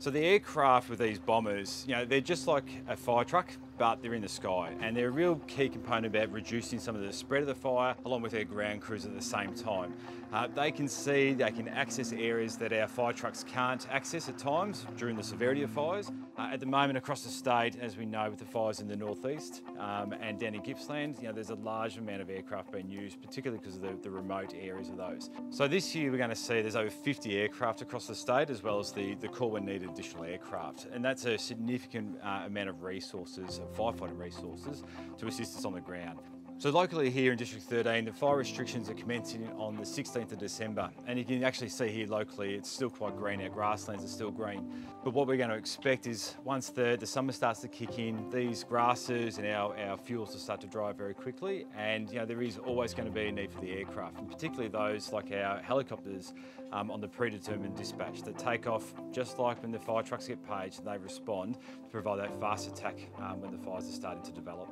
So the aircraft with these bombers, you know, they're just like a fire truck, but they're in the sky. And they're a real key component about reducing some of the spread of the fire, along with their ground crews at the same time. Uh, they can see, they can access areas that our fire trucks can't access at times during the severity of fires. Uh, at the moment across the state, as we know with the fires in the northeast um, and down in Gippsland, you know, there's a large amount of aircraft being used, particularly because of the, the remote areas of those. So this year we're going to see there's over 50 aircraft across the state, as well as the, the call when needed additional aircraft. And that's a significant uh, amount of resources, firefighting resources, to assist us on the ground. So locally here in District 13, the fire restrictions are commencing on the 16th of December. And you can actually see here locally, it's still quite green, our grasslands are still green. But what we're going to expect is once the, the summer starts to kick in, these grasses and our, our fuels will start to dry very quickly. And you know, there is always going to be a need for the aircraft, and particularly those like our helicopters um, on the predetermined dispatch that take off just like when the fire trucks get paged and they respond to provide that fast attack um, when the fires are starting to develop.